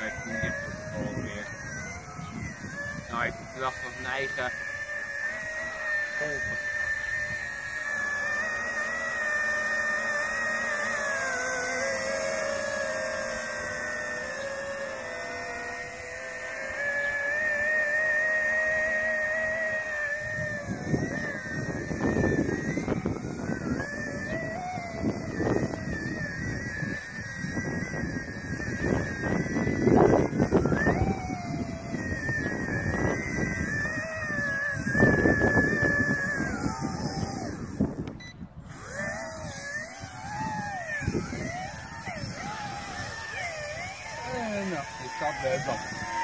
Ik de bal weer. Nou, ik dacht van zijn eigen golven. En nou,